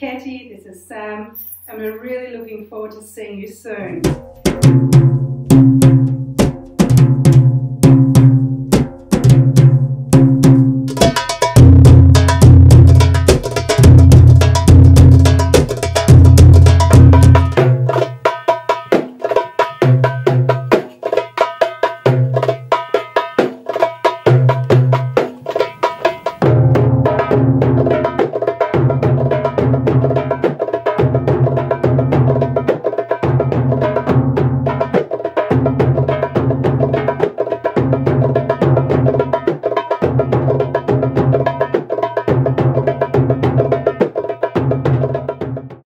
Katie, this is Sam, and we're really looking forward to seeing you soon.